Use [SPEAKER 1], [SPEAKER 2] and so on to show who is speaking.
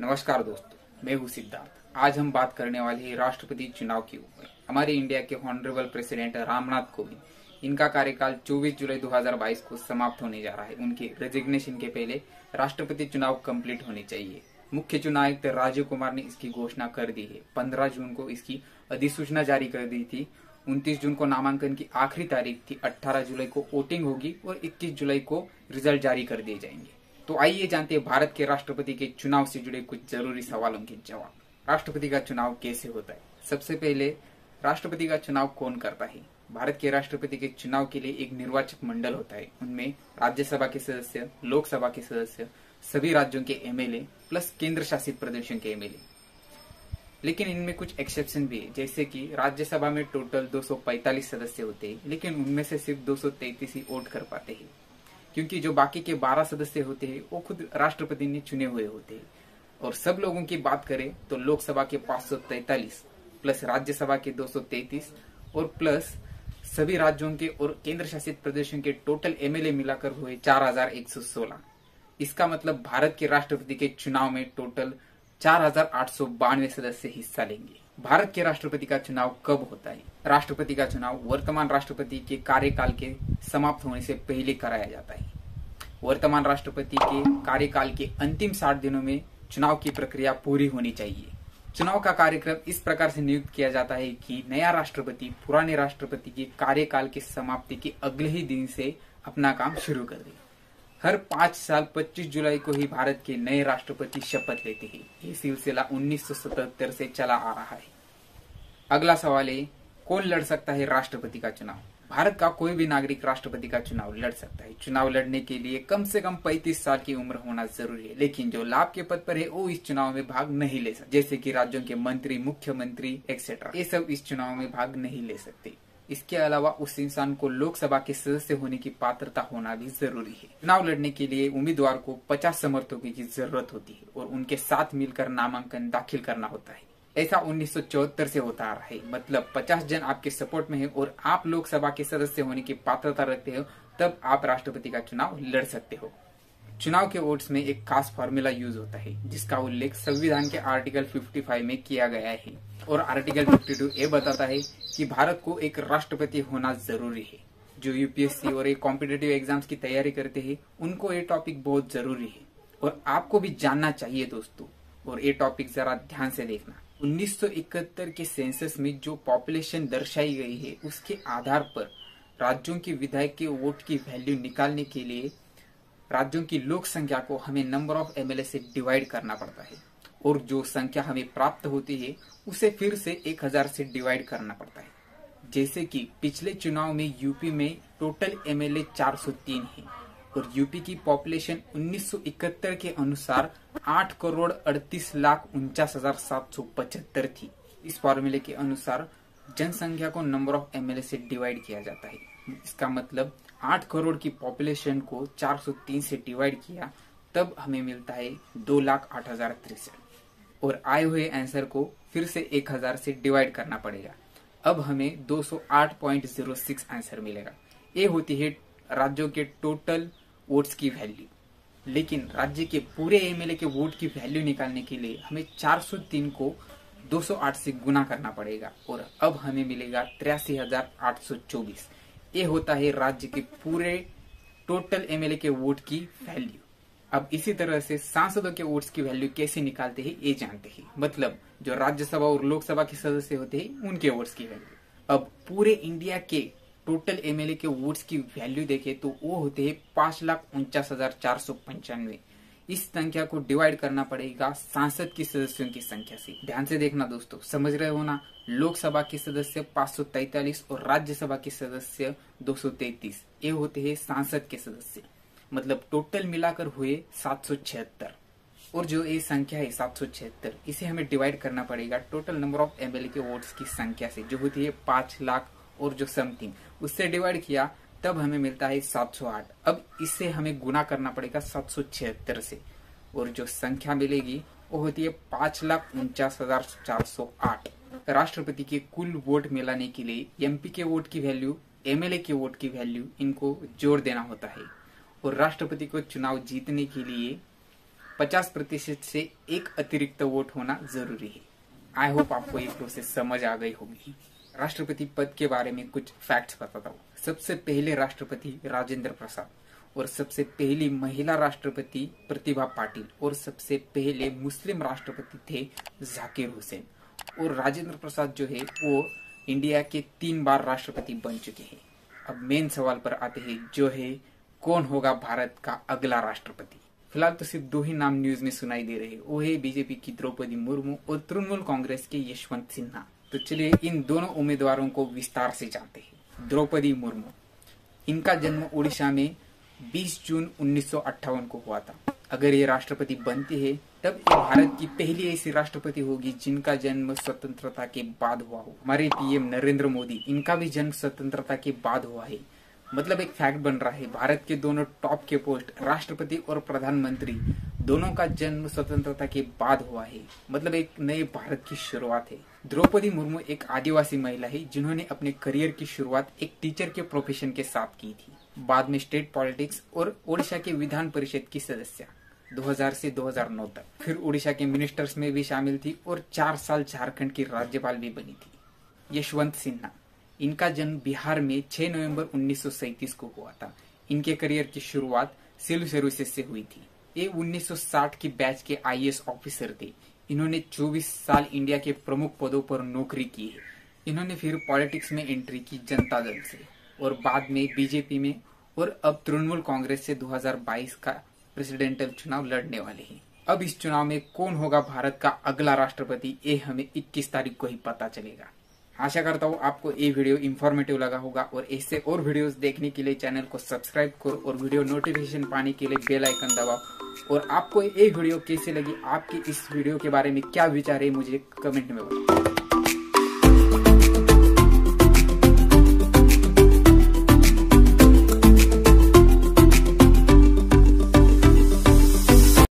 [SPEAKER 1] नमस्कार दोस्तों, मैं हूँ सिद्धार्थ। आज हम बात करने वाले हैं राष्ट्रपति चुनाव के ऊपर। हमारे इंडिया के ऑनरेबल प्रेसिडेंट रामनाथ कोविंद। इनका कार्यकाल 24 जुलाई 2022 को समाप्त होने जा रहा है। उनके रेजिग्नेशन के पहले राष्ट्रपति चुनाव कंप्लीट होने चाहिए। मुख्य चुनाव आयुक्त राजीव कुमार ने इसकी घोषणा कर दी है। 15 जून को इसकी अधिसूचना जारी कर दी थी। 29 जून को नामांकन की आखिरी तारीख थी। 18 जुलाई को वोटिंग होगी और 21 जुलाई को रिज़ल्ट जारी कर दिए जाएँगे। तो आइए जानते हैं भारत के राष्ट्रपति के चुनाव से जुड़े कुछ ज़रूरी सवालों के जवाब। राष्ट्रपति का चुनाव कैसे होता है? सबसे पहले, राष्ट्रपति का चुनाव कौन करता है? भारत के राष्ट्रपति के चुनाव के लिए एक निर्वाचक मंडल होता है। उनमें राज्यसभा के सदस्य, लोकसभा के सदस्य, सभी राज्यों के एमएलए प्लस केंद्र शासित प्रदेशों के एमएलए। लेकिन इनमें कुछ एक्सेप्शन भी है, जैसे कि राज्यसभा में टोटल 245 सदस्य होते हैं, लेकिन उनमें से सिर्फ़ 233 ही वोट कर पाते हैं। क्योंकि जो बाकी के 12 सदस्य होते हैं, वो खुद राष्ट्रपति ने चुने हुए होते हैं। और सब लोगों की बात करें तो लोकसभा के 543 प्लस राज्यसभा के 233 और प्लस सभी राज्यों के और केंद्र शासित प्रदेशों के टोटल एमएलए मिलाकर हुए 4116 इसका मतलब भारत के राष्ट्रपति के चुनाव में टोटल चार हज़ार आठ सौ बानवे सदस्य हिस्सा लेंगे। भारत के राष्ट्रपति का चुनाव कब होता है? राष्ट्रपति का चुनाव वर्तमान राष्ट्रपति के कार्यकाल के समाप्त होने से पहले कराया जाता है। वर्तमान राष्ट्रपति के कार्यकाल के अंतिम साठ दिनों में चुनाव की प्रक्रिया पूरी होनी चाहिए। चुनाव का कार्यक्रम इस प्रकार से नियुक्त किया जाता है कि नया राष्ट्रपति, पुराने राष्ट्रपति के कार्यकाल की समाप्ति के अगले ही दिन से अपना काम शुरू कर दे। हर पाँच साल 25 जुलाई को ही भारत के नए राष्ट्रपति शपथ लेते हैं। ये सिलसिला 1977 से चला आ रहा है। अगला सवाल है कौन लड़ सकता है राष्ट्रपति का चुनाव? भारत का कोई भी नागरिक राष्ट्रपति का चुनाव लड़ सकता है। चुनाव लड़ने के लिए कम से कम 35 साल की उम्र होना ज़रूरी है, लेकिन जो लाभ के पद पर है, वो इस चुनाव में भाग नहीं ले सकते। जैसे कि राज्यों के मंत्री, मुख्यमंत्री एक्सेट्रा ये सब इस चुनाव में भाग नहीं ले सकते। इसके अलावा उस इंसान को लोकसभा के सदस्य होने की पात्रता होना भी ज़रूरी है। चुनाव लड़ने के लिए उम्मीदवार को 50 समर्थकों की ज़रूरत होती है और उनके साथ मिलकर नामांकन दाखिल करना होता है। ऐसा उन्नीस सौ चौहत्तर से होता आ रहा है। मतलब 50 जन आपके सपोर्ट में है और आप लोकसभा के सदस्य होने की पात्रता रखते हो, तब आप राष्ट्रपति का चुनाव लड़ सकते हो। चुनाव के वोट्स में एक खास फॉर्मूला यूज़ होता है, जिसका उल्लेख संविधान के आर्टिकल 55 में किया गया है। और आर्टिकल 52 ये बताता है कि भारत को एक राष्ट्रपति होना ज़रूरी है। जो यूपीएससी और एक कॉम्पिटेटिव एग्ज़ाम्स की तैयारी करते हैं, उनको ये टॉपिक बहुत ज़रूरी है। और आपको भी जानना चाहिए दोस्तों, और ये टॉपिक जरा ध्यान से देखना। 1971 के सेंसस में जो पॉपुलेशन दर्शाई गई है, उसके आधार पर राज्यों के विधायक के वोट की वैल्यू निकालने के लिए राज्यों की लोक संख्या को हमें नंबर ऑफ़ एमएलए से डिवाइड करना पड़ता है। और जो संख्या हमें प्राप्त होती है, उसे फिर से 1000 से डिवाइड करना पड़ता है। जैसे कि पिछले चुनाव में यूपी में टोटल एमएलए 403 है। और यूपी की पॉपुलेशन 1971 के अनुसार 8 करोड़ 38 लाख उनचास हज़ार सात सौ पचहत्तर थी। इस फॉर्मूले के अनुसार जनसंख्या को नंबर ऑफ़ एमएलए से डिवाइड किया जाता है। इसका मतलब 8 करोड़ की पॉपुलेशन को 403 से डिवाइड किया, तब हमें मिलता है दो लाख आठ हज़ार तिरसठ। और आए हुए आंसर को फिर से 1000 से डिवाइड करना पड़ेगा। अब हमें 208.06 आंसर मिलेगा। ये होती है राज्यों के टोटल वोट्स की वैल्यू लेकिन राज्य के पूरे एमएलए के वोट की वैल्यू निकालने के लिए हमें 403 को 208 से गुना करना पड़ेगा और अब हमें मिलेगा तिरासी ये होता है राज्य के पूरे टोटल एमएलए के वोट की वैल्यू अब इसी तरह से सांसदों के वोट्स की वैल्यू कैसे निकालते हैं, ये जानते हैं। मतलब जो राज्यसभा और लोकसभा के सदस्य होते हैं, उनके वोट्स की वैल्यू अब पूरे इंडिया के टोटल एमएलए के वोट्स की वैल्यू देखे तो वो होते हैं पाँच लाख उनचास हज़ार चार सौ पंचानवे। इस संख्या को डिवाइड करना पड़ेगा सांसद की सदस्यों की संख्या से। ध्यान से देखना दोस्तों, समझ रहे हो ना? लोकसभा के सदस्य 543 और राज्यसभा के सदस्य 233 ये होते हैं सांसद के सदस्य। मतलब टोटल मिलाकर हुए सात सौ छिहत्तर। और जो ये संख्या है सात सौ छिहत्तर, इसे हमें डिवाइड करना पड़ेगा टोटल नंबर ऑफ़ एमएलए के वोट्स की संख्या से, जो होती है पाँच लाख और जो समथिंग उससे डिवाइड किया, तब हमें मिलता है 708 अब इससे हमें गुना करना पड़ेगा सात सौ छिहत्तर से। और जो संख्या मिलेगी, वो होती है पाँच लाख उनचास हज़ार चार सौ आठ। राष्ट्रपति के कुल वोट मिलाने के लिए एमपी के वोट की वैल्यू एमएलए के वोट की वैल्यू इनको जोड़ देना होता है। और राष्ट्रपति को चुनाव जीतने के लिए 50 प्रतिशत से एक अतिरिक्त वोट होना ज़रूरी है। आई होप आपको ये प्रोसेस समझ आ गई होगी। राष्ट्रपति पद के बारे में कुछ फैक्ट्स बताता हूँ। सबसे पहले राष्ट्रपति राजेंद्र प्रसाद और सबसे पहली महिला राष्ट्रपति प्रतिभा पाटिल और सबसे पहले मुस्लिम राष्ट्रपति थे जाकिर हुसैन। और राजेंद्र प्रसाद जो है, वो इंडिया के तीन बार राष्ट्रपति बन चुके हैं। अब मेन सवाल पर आते हैं, जो है, कौन होगा भारत का अगला राष्ट्रपति? फ़िलहाल तो सिर्फ़ दो ही नाम न्यूज़ में सुनाई दे रहे वो है बीजेपी की द्रौपदी मुर्मू और तृणमूल कांग्रेस के यशवंत सिन्हा। तो चलिए, इन दोनों उम्मीदवारों को विस्तार से जानते हैं। द्रौपदी मुर्मू, इनका जन्म उड़ीसा में 20 जून उन्नीस सौ अट्ठावन को हुआ था। अगर ये राष्ट्रपति बनती है, तब ये भारत की पहली ऐसी राष्ट्रपति होगी जिनका जन्म स्वतंत्रता के बाद हुआ हो। हमारे पीएम नरेंद्र मोदी, इनका भी जन्म स्वतंत्रता के बाद हुआ है। मतलब एक फैक्ट बन रहा है, भारत के दोनों टॉप के पोस्ट राष्ट्रपति और प्रधानमंत्री, दोनों का जन्म स्वतंत्रता के बाद हुआ है। मतलब एक नए भारत की शुरुआत है। द्रौपदी मुर्मू एक आदिवासी महिला है जिन्होंने अपने करियर की शुरुआत एक टीचर के प्रोफेशन के साथ की थी। बाद में स्टेट पॉलिटिक्स और ओडिशा के विधान परिषद की सदस्य 2000 से 2009 तक। फिर उड़ीसा के मिनिस्टर्स में भी शामिल थी और चार साल झारखंड की राज्यपाल भी बनी थी। यशवंत सिन्हा, इनका जन्म बिहार में 6 नवंबर 1937 को हुआ था। इनके करियर की शुरुआत सिविल सर्विसेज़ से हुई थी। ये 1960 की बैच के आईएएस ऑफिसर थे। इन्होंने 24 साल इंडिया के प्रमुख पदों पर नौकरी की है। इन्होंने फिर पॉलिटिक्स में एंट्री की जनता दल से और बाद में बीजेपी में और अब तृणमूल कांग्रेस से 2022 का प्रेसिडेंटल चुनाव लड़ने वाले हैं। अब इस चुनाव में कौन होगा भारत का अगला राष्ट्रपति, ये हमें 21 तारीख को ही पता चलेगा। आशा करता हूँ आपको ये वीडियो इन्फॉर्मेटिव लगा होगा और ऐसे और वीडियोस देखने के लिए चैनल को सब्सक्राइब करो और वीडियो नोटिफिकेशन पाने के लिए बेल आइकन दबाओ। और आपको ये वीडियो कैसे लगी, आपकी इस वीडियो के बारे में क्या विचार है, मुझे कमेंट में बताओ।